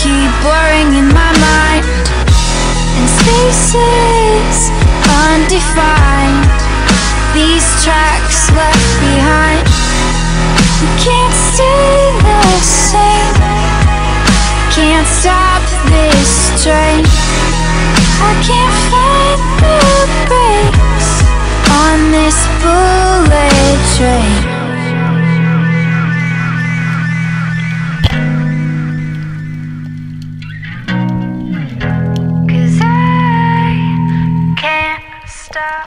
keep blurring in my mind. And spaces undefined. These tracks left behind. You can't stay the same. Can't stop this train. I can't find the brakes On this bullet train